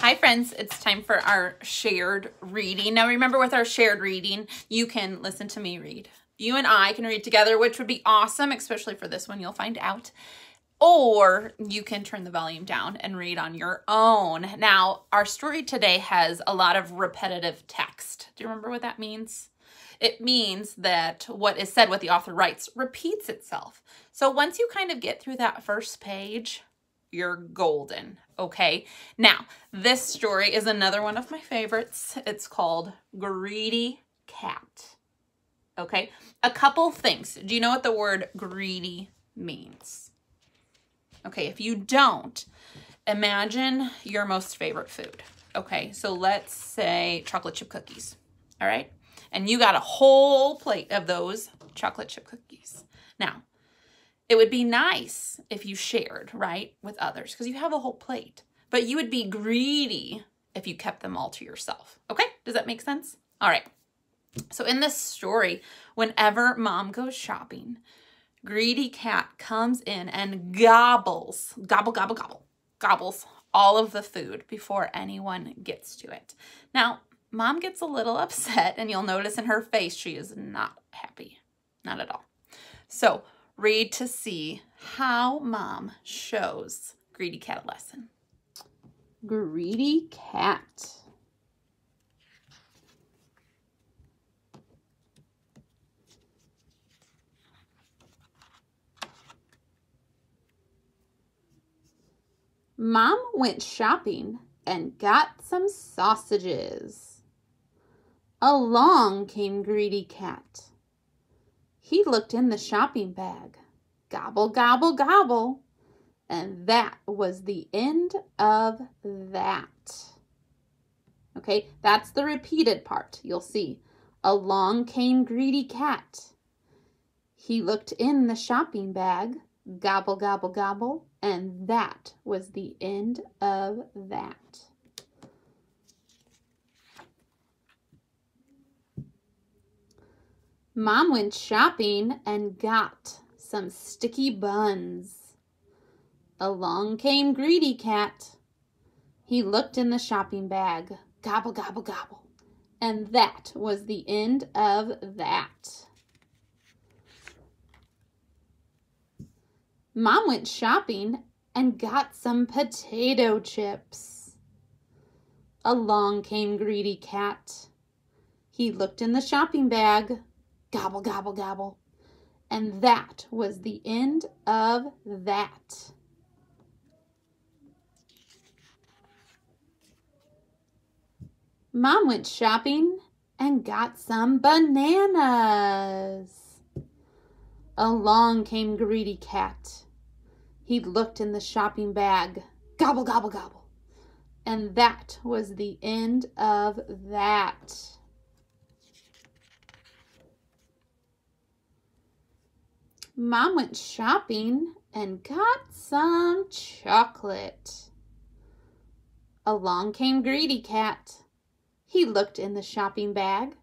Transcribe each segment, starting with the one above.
Hi friends, it's time for our shared reading. Now remember with our shared reading, you can listen to me read. You and I can read together, which would be awesome, especially for this one, you'll find out. Or you can turn the volume down and read on your own. Now, our story today has a lot of repetitive text. Do you remember what that means? It means that what is said, what the author writes, repeats itself. So once you kind of get through that first page, you're golden, okay? Now, this story is another one of my favorites. It's called Greedy Cat, okay? A couple things. Do you know what the word greedy means? Okay, if you don't, imagine your most favorite food. Okay, so let's say chocolate chip cookies, all right? And you got a whole plate of those chocolate chip cookies. Now, it would be nice if you shared, right, with others because you have a whole plate. But you would be greedy if you kept them all to yourself. Okay? Does that make sense? All right. So in this story, whenever mom goes shopping, greedy cat comes in and gobbles, gobble, gobble, gobble, gobbles all of the food before anyone gets to it. Now, mom gets a little upset and you'll notice in her face she is not happy. Not at all. So Read to see how mom shows Greedy Cat a lesson. Greedy Cat. Mom went shopping and got some sausages. Along came Greedy Cat. He looked in the shopping bag. Gobble, gobble, gobble. And that was the end of that. Okay, that's the repeated part. You'll see. Along came Greedy Cat. He looked in the shopping bag. Gobble, gobble, gobble. And that was the end of that. Mom went shopping and got some sticky buns. Along came Greedy Cat. He looked in the shopping bag. Gobble, gobble, gobble. And that was the end of that. Mom went shopping and got some potato chips. Along came Greedy Cat. He looked in the shopping bag. Gobble, gobble, gobble. And that was the end of that. Mom went shopping and got some bananas. Along came Greedy Cat. He looked in the shopping bag. Gobble, gobble, gobble. And that was the end of that. Mom went shopping and got some chocolate. Along came Greedy Cat. He looked in the shopping bag.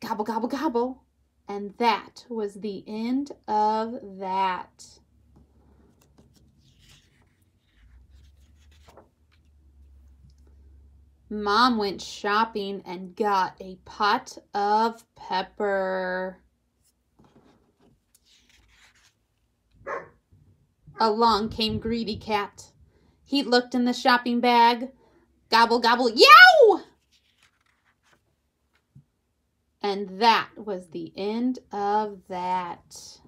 Gobble, gobble, gobble. And that was the end of that. Mom went shopping and got a pot of pepper. Along came Greedy Cat. He looked in the shopping bag. Gobble, gobble, yow! And that was the end of that.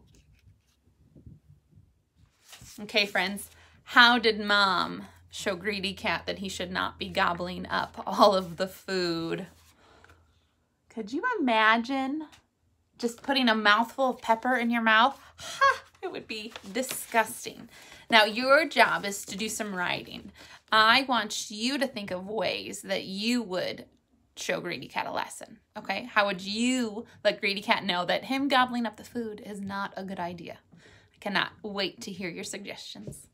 Okay, friends, how did mom show Greedy Cat that he should not be gobbling up all of the food? Could you imagine just putting a mouthful of pepper in your mouth? Ha! It would be disgusting. Now, your job is to do some writing. I want you to think of ways that you would show Greedy Cat a lesson, okay? How would you let Greedy Cat know that him gobbling up the food is not a good idea? I cannot wait to hear your suggestions.